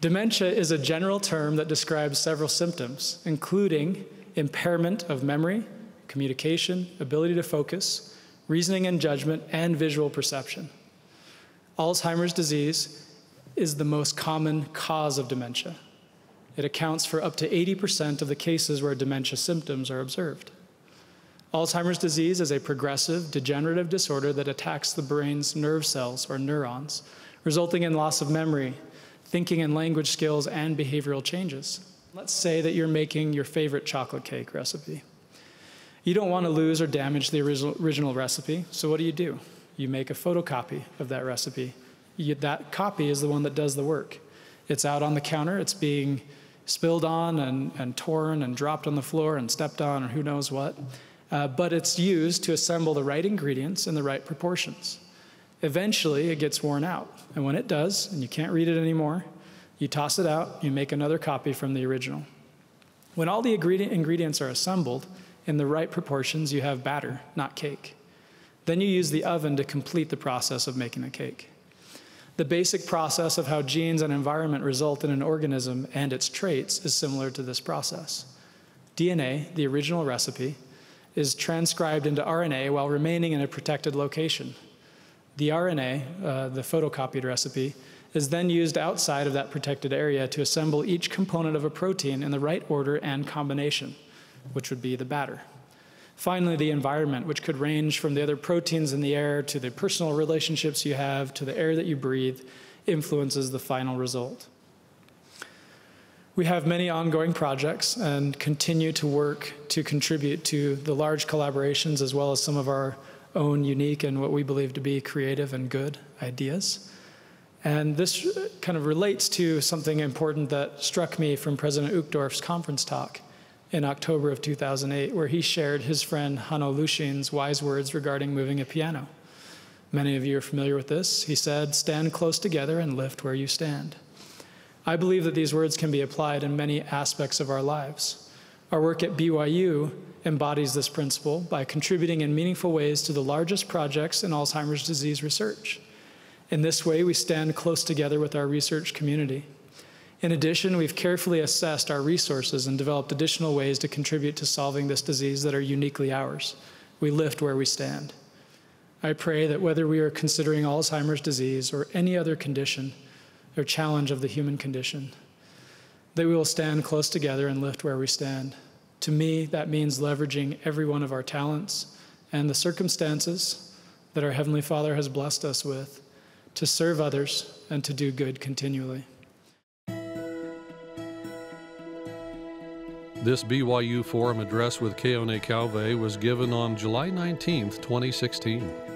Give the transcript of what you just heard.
Dementia is a general term that describes several symptoms, including impairment of memory, communication, ability to focus, reasoning and judgment, and visual perception. Alzheimer's disease is the most common cause of dementia. It accounts for up to 80% of the cases where dementia symptoms are observed. Alzheimer's disease is a progressive, degenerative disorder that attacks the brain's nerve cells or neurons, resulting in loss of memory, thinking and language skills, and behavioral changes. Let's say that you're making your favorite chocolate cake recipe. You don't want to lose or damage the original, recipe, so what do you do? You make a photocopy of that recipe. You, that copy is the one that does the work. It's out on the counter, it's being spilled on and, and torn and dropped on the floor and stepped on or who knows what. Uh, but it's used to assemble the right ingredients in the right proportions. Eventually, it gets worn out. And when it does, and you can't read it anymore, you toss it out, you make another copy from the original. When all the ingredients are assembled, in the right proportions, you have batter, not cake. Then you use the oven to complete the process of making a cake. The basic process of how genes and environment result in an organism and its traits is similar to this process. DNA, the original recipe, is transcribed into RNA while remaining in a protected location. The RNA, uh, the photocopied recipe, is then used outside of that protected area to assemble each component of a protein in the right order and combination which would be the batter. Finally, the environment, which could range from the other proteins in the air to the personal relationships you have to the air that you breathe, influences the final result. We have many ongoing projects and continue to work to contribute to the large collaborations as well as some of our own unique and what we believe to be creative and good ideas. And this kind of relates to something important that struck me from President Uchtdorf's conference talk in October of 2008, where he shared his friend Hanno Luschin's wise words regarding moving a piano. Many of you are familiar with this. He said, Stand close together and lift where you stand. I believe that these words can be applied in many aspects of our lives. Our work at BYU embodies this principle by contributing in meaningful ways to the largest projects in Alzheimer's disease research. In this way, we stand close together with our research community. In addition, we've carefully assessed our resources and developed additional ways to contribute to solving this disease that are uniquely ours. We lift where we stand. I pray that whether we are considering Alzheimer's disease or any other condition or challenge of the human condition, that we will stand close together and lift where we stand. To me, that means leveraging every one of our talents and the circumstances that our Heavenly Father has blessed us with to serve others and to do good continually. This BYU Forum address with Keoni Kauwe was given on July 19, 2016.